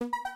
you.